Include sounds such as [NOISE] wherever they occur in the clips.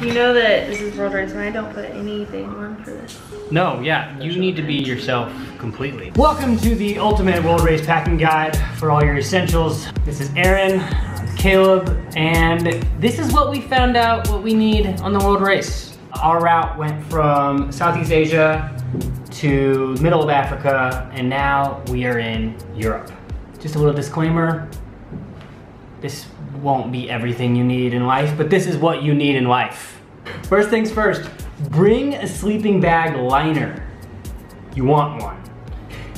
You know that this is World Race and I don't put anything on for this. No, yeah, you need to be yourself completely. Welcome to the Ultimate World Race Packing Guide for all your essentials. This is Aaron, Caleb, and this is what we found out what we need on the World Race. Our route went from Southeast Asia to middle of Africa, and now we are in Europe. Just a little disclaimer, this won't be everything you need in life, but this is what you need in life. First things first, bring a sleeping bag liner. You want one.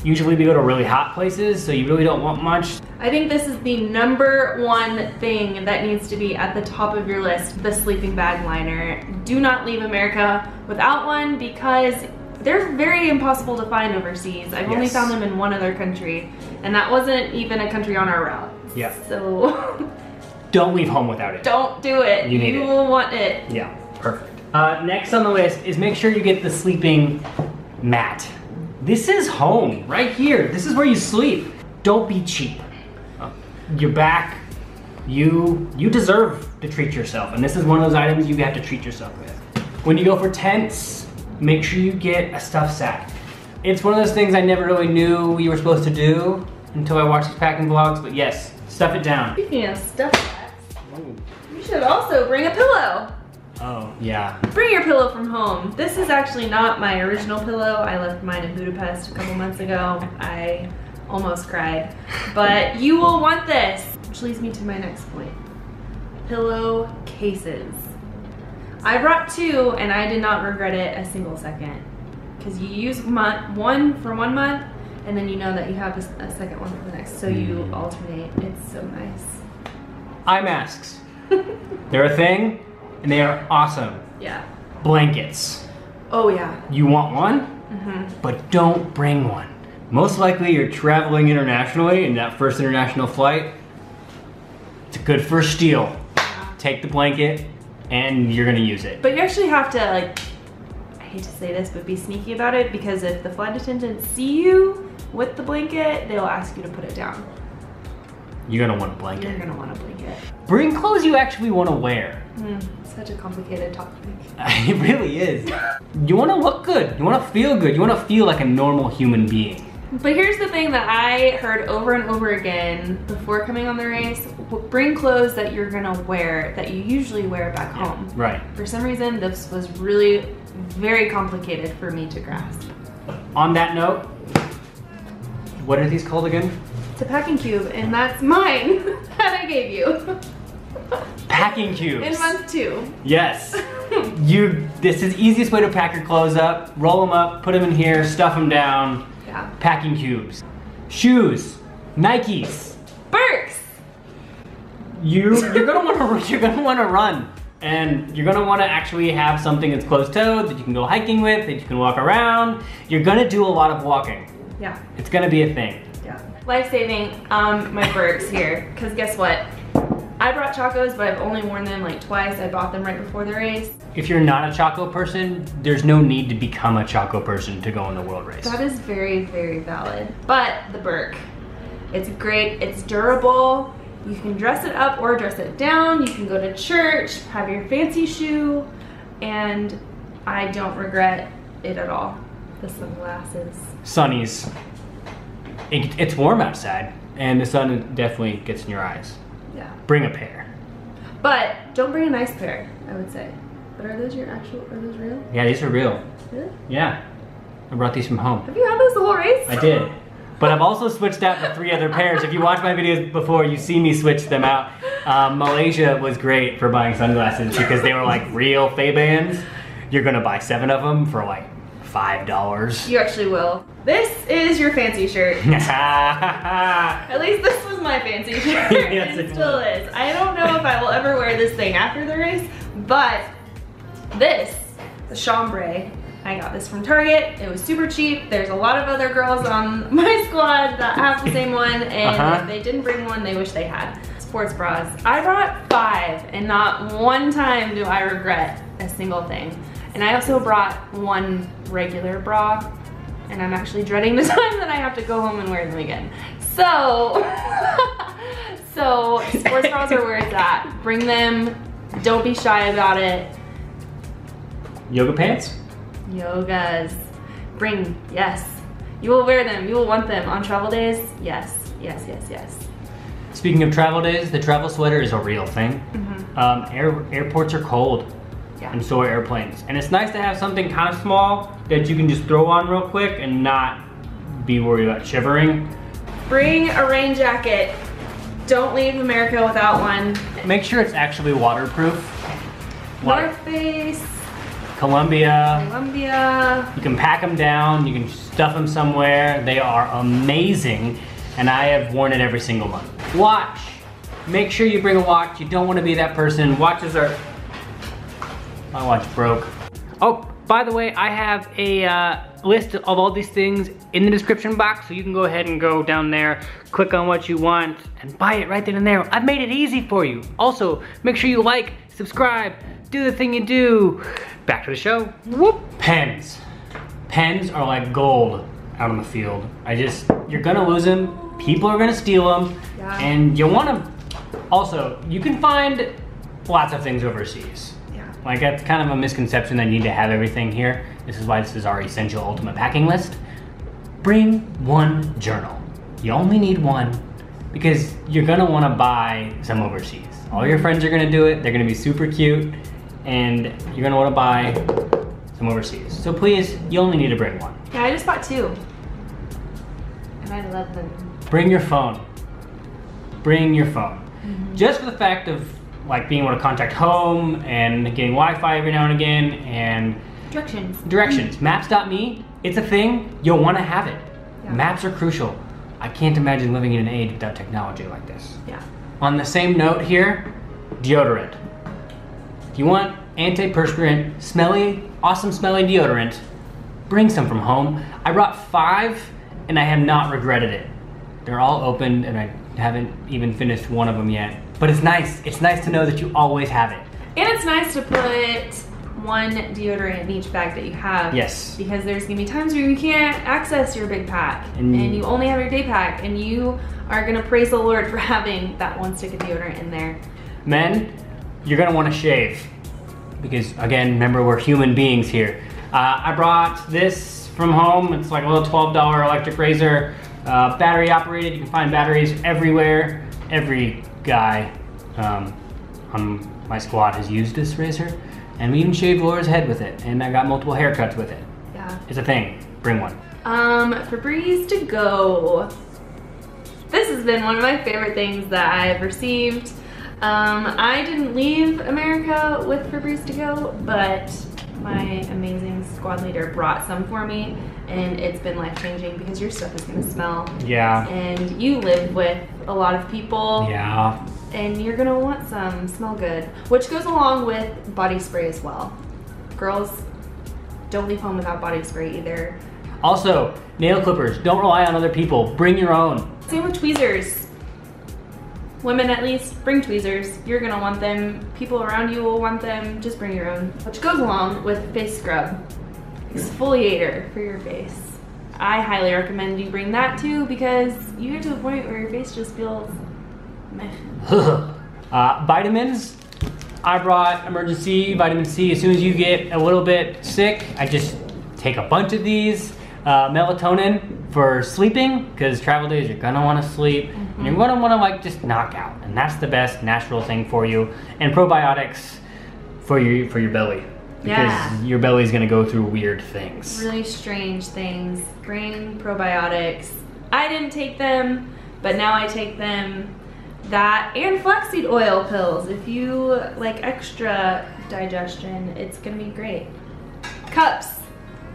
Usually we go to really hot places, so you really don't want much. I think this is the number one thing that needs to be at the top of your list, the sleeping bag liner. Do not leave America without one because they're very impossible to find overseas. I've only found them in one other country, and that wasn't even a country on our route. Yeah. So [LAUGHS] Don't leave home without it. don't do it. You need it. will want it. Yeah, perfect. Uh, next on the list is make sure you get the sleeping mat. This is home, right here. This is where you sleep. Don't be cheap. Uh, Your back, you you deserve to treat yourself, and this is one of those items you have to treat yourself with. When you go for tents, make sure you get a stuff sack. It's one of those things I never really knew you were supposed to do until I watched these packing vlogs, but yes, stuff it down. Speaking of stuff you should also bring a pillow. Oh, yeah. Bring your pillow from home. This is actually not my original pillow. I left mine in Budapest a couple months ago. I almost cried. But you will want this. Which leads me to my next point. Pillow cases. I brought two and I did not regret it a single second. Because you use one for one month and then you know that you have a second one for the next. So you alternate. It's so nice. Eye masks. [LAUGHS] They're a thing, and they are awesome. Yeah. Blankets. Oh yeah. You want one, hmm but don't bring one. Most likely you're traveling internationally in that first international flight. It's a good first steal. Take the blanket, and you're gonna use it. But you actually have to like, I hate to say this, but be sneaky about it because if the flight attendants see you with the blanket, they'll ask you to put it down. You're gonna want a blanket. You're gonna want a blanket. Bring clothes you actually wanna wear. Hmm, such a complicated topic. [LAUGHS] It really is. You wanna look good. You wanna feel good. You wanna feel like a normal human being. But here's the thing that I heard over and over again before coming on the race. Bring clothes that you're gonna wear, that you usually wear back home. Right. For some reason, this was really very complicated for me to grasp. On that note, what are these called again? It's a packing cube, and that's mine [LAUGHS] that I gave you Packing cubes. in month two. Yes. [LAUGHS] You. This is the easiest way to pack your clothes up. Roll them up, put them in here, stuff them down. Yeah. Packing cubes. Shoes. Nikes. Birks! You. You're gonna want to. [LAUGHS] You're gonna want to run, and you're gonna want to actually have something that's closed-toed that you can go hiking with, that you can walk around. You're gonna do a lot of walking. Yeah, It's gonna be a thing. yeah. Life saving, um, my Birks here. Cause guess what? I brought Chacos, but I've only worn them like twice. I bought them right before the race. If you're not a Chaco person, there's no need to become a Chaco person to go in the world race. That is very, very valid. But the Birk, it's great, it's durable. You can dress it up or dress it down. You can go to church, have your fancy shoe, and I don't regret it at all. The sunglasses. Sunnies. It, it's warm outside, and the sun definitely gets in your eyes. Yeah. Bring a pair. But don't bring a nice pair, I would say. But are those your actual, are those real? Yeah, these are real. Really? Yeah. I brought these from home. Have you had those the whole race? I did. But I've also switched out the three other pairs. If you watch my videos before, you see me switch them out. Um, Malaysia was great for buying sunglasses because they were like real Fay-Bans. You're gonna buy seven of them for like five dollars. You actually will. This is your fancy shirt. [LAUGHS] At least this was my fancy [LAUGHS] shirt. Yes, it it still was. is. I don't know if I will ever wear this thing after the race, but this, the chambray, I got this from Target. It was super cheap. There's a lot of other girls on [LAUGHS] my squad that have the same one, and Uh-huh. if they didn't bring one, they wish they had. Sports bras. I brought five, and not one time do I regret a single thing. And I also brought one regular bra, and I'm actually dreading the [LAUGHS] time that I have to go home and wear them again. So, [LAUGHS] so sports bras are where it's at. Bring them, don't be shy about it. Yoga pants? Yogas. Bring, yes. You will wear them, you will want them on travel days. Yes, yes, yes, yes. Speaking of travel days, the travel sweater is a real thing. Mm-hmm. Um, air, airports are cold, Yeah. and so are airplanes. And it's nice to have something kind of small that you can just throw on real quick and not be worried about shivering. Bring a rain jacket. Don't leave America without one. Make sure it's actually waterproof. Like North Face, Columbia, Columbia. you can pack them down, you can stuff them somewhere. They are amazing, and I have worn it every single month. Watch. Make sure you bring a watch. You don't want to be that person. Watches are. My watch broke. Oh, by the way, I have a uh, list of all these things in the description box, so you can go ahead and go down there, click on what you want, and buy it right then and there. I've made it easy for you. Also, make sure you like, subscribe, do the thing you do. Back to the show. Whoop. Pens. Pens are like gold out on the field. I just, you're gonna lose them. People are gonna steal them. Yeah. And you wanna, also, you can find lots of things overseas. Like that's kind of a misconception that you need to have everything here. This is why this is our essential ultimate packing list. Bring one journal. You only need one because you're gonna wanna buy some overseas. All your friends are gonna do it, they're gonna be super cute, and you're gonna wanna buy some overseas. So please, you only need to bring one. Yeah, I just bought two. And I love them. Bring your phone. Bring your phone. Mm-hmm. Just for the fact of like being able to contact home and getting Wi-Fi every now and again and Directions. Directions. Maps.me, it's a thing. You'll want to have it. Yeah. Maps are crucial. I can't imagine living in an age without technology like this. Yeah. On the same note here, deodorant. If you want antiperspirant, smelly, awesome smelling deodorant, bring some from home. I brought five and I have not regretted it. They're all opened and I haven't even finished one of them yet. But it's nice. It's nice to know that you always have it. And it's nice to put one deodorant in each bag that you have. Yes. Because there's gonna be times where you can't access your big pack And- and, you only have your day pack and you are gonna praise the Lord for [LAUGHS] having that one stick of deodorant in there. Men, you're gonna wanna shave. Because again, remember we're human beings here. Uh, I brought this from home. It's like a little $12 electric razor, uh, battery operated. You can find batteries everywhere. Every guy um, on my squad has used this razor. And we even shaved Laura's head with it. And I got multiple haircuts with it. Yeah. It's a thing, bring one. Um, Febreze to go. This has been one of my favorite things that I've received. Um, I didn't leave America with Febreze to go, but my amazing squad leader brought some for me, and it's been life changing because your stuff is gonna smell. Yeah. And you live with a lot of people, Yeah. and you're gonna want some smell good, which goes along with body spray as well. Girls, don't leave home without body spray either. Also, nail clippers. Don't rely on other people. Bring your own. Same with tweezers. Women at least, bring tweezers. You're gonna want them. People around you will want them. Just bring your own. Which goes along with face scrub. Exfoliator for your face. I highly recommend you bring that too because you get to a point where your face just feels meh. [LAUGHS] uh, vitamins. I brought emergency vitamin C. As soon as you get a little bit sick, I just take a bunch of these. Uh, melatonin for sleeping, because travel days you're gonna want to sleep, and you're gonna want to like just knock out, and that's the best natural thing for you. And probiotics for your for your belly, because Yeah. your belly's gonna go through weird things. Really strange things. Bring probiotics. I didn't take them, but now I take them. That and flaxseed oil pills. If you like extra digestion, it's gonna be great. Cups.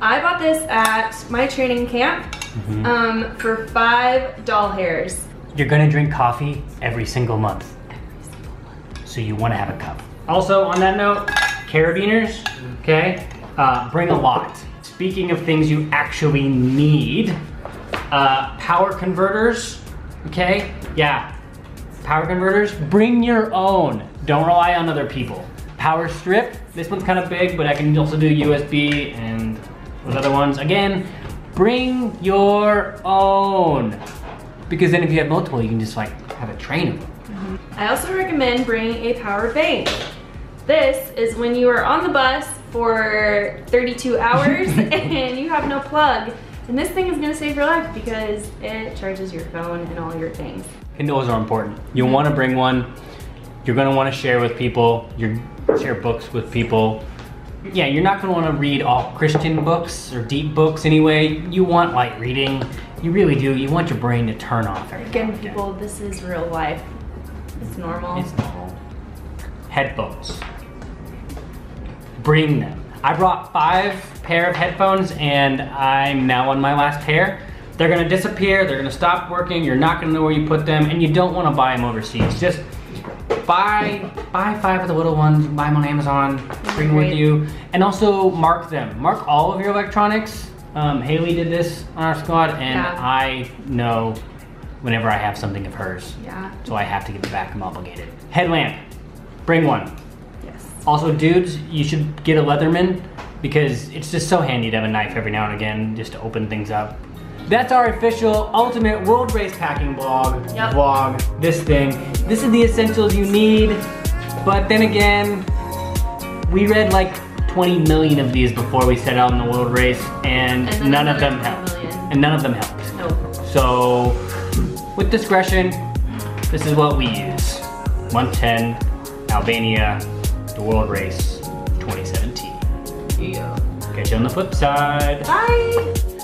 I bought this at my training camp Mhm. um, for five doll hairs. You're gonna drink coffee every single month. So you wanna have a cup. Also, on that note, carabiners, okay? Uh, bring a lot. Speaking of things you actually need, uh, power converters, okay? Yeah, power converters, bring your own. Don't rely on other people. Power strip, this one's kind of big, but I can also do USB and those other ones. Again, bring your own. Because then if you have multiple, you can just like have a train of them. I also recommend bringing a power bank. This is when you are on the bus for 32 [LAUGHS] hours and you have no plug. And this thing is gonna save your life because it charges your phone and all your things. And those are important. You'll mm-hmm. wanna bring one. You're gonna wanna share with people. You share books with people. Yeah, you're not gonna wanna read all Christian books or deep books anyway. You want light reading. You really do. You want your brain to turn off Again, people, this is real life. It's normal. It's normal. Headphones. Bring them. I brought five pair of headphones and I'm now on my last pair. They're gonna disappear, they're gonna stop working, you're not gonna know where you put them, and you don't wanna buy them overseas. Just buy buy five of the little ones, buy them on Amazon, bring them with you, and also mark them. Mark all of your electronics. Um, Haley did this on our squad, and Yeah. I know whenever I have something of hers. Yeah. So I have to give it back. I'm obligated. Headlamp. Bring one. Also, dudes, you should get a Leatherman because it's just so handy to have a knife every now and again just to open things up. That's our official Ultimate World Race Packing blog, Yep. vlog, this thing. This is the essentials you need, but then again, we read like 20 million of these before we set out on the world race, and, And none of them 20 helped. And none of them helped. Nope. So, with discretion, this is what we use. 110, Albania, the World Race 2017. Yeah. Catch you on the flip side. Bye.